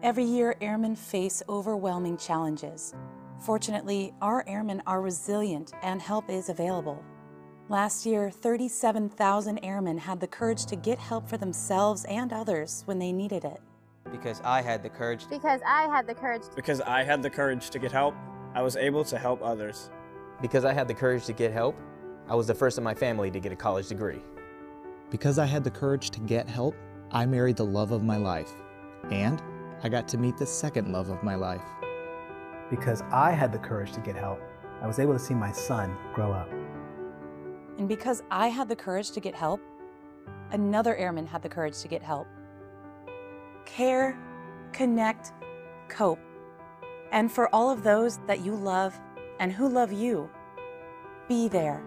Every year, airmen face overwhelming challenges. Fortunately, our airmen are resilient and help is available. Last year, 37,000 airmen had the courage to get help for themselves and others when they needed it. Because I had the courage. Because I had the courage. Because I had the courage to get help, I was able to help others. Because I had the courage to get help, I was the first in my family to get a college degree. Because I had the courage to get help, I married the love of my life. And I got to meet the second love of my life. Because I had the courage to get help, I was able to see my son grow up. And because I had the courage to get help, another airman had the courage to get help. Care, connect, cope. And for all of those that you love and who love you, be there.